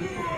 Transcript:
Yeah.